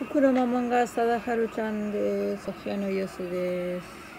袋ママが貞治ちゃんです。ソフィアのユースです。